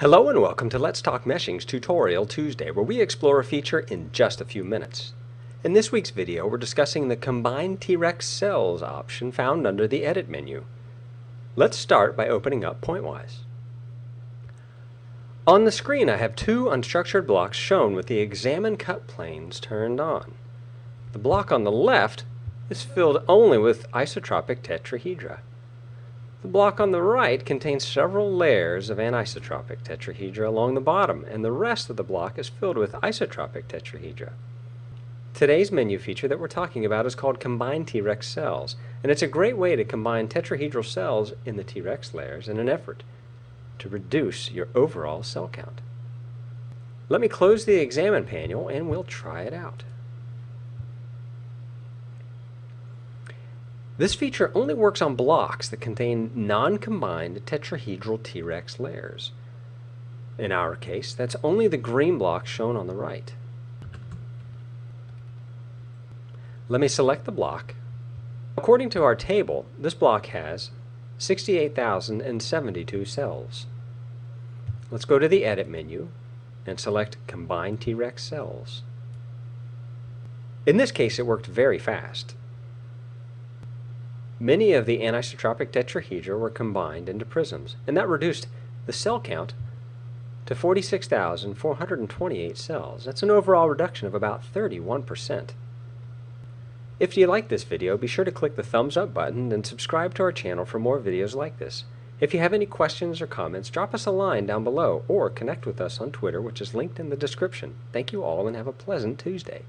Hello and welcome to Let's Talk Meshing's Tutorial Tuesday, where we explore a feature in just a few minutes. In this week's video, we're discussing the Combine T-Rex Cells option found under the Edit menu. Let's start by opening up Pointwise. On the screen, I have two unstructured blocks shown with the Examine Cut planes turned on. The block on the left is filled only with isotropic tetrahedra. The block on the right contains several layers of anisotropic tetrahedra along the bottom, and the rest of the block is filled with isotropic tetrahedra. Today's menu feature that we're talking about is called Combined T-Rex Cells, and it's a great way to combine tetrahedral cells in the T-Rex layers in an effort to reduce your overall cell count. Let me close the Examine panel and we'll try it out. This feature only works on blocks that contain non-combined tetrahedral T-Rex layers. In our case, that's only the green block shown on the right. Let me select the block. According to our table, this block has 68,072 cells. Let's go to the Edit menu and select Combine T-Rex Cells. In this case, it worked very fast. Many of the anisotropic tetrahedra were combined into prisms, and that reduced the cell count to 46,428 cells. That's an overall reduction of about 31%. If you like this video, be sure to click the thumbs up button and subscribe to our channel for more videos like this. If you have any questions or comments, drop us a line down below or connect with us on Twitter, which is linked in the description. Thank you all and have a pleasant Tuesday.